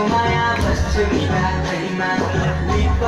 I'm just to me, that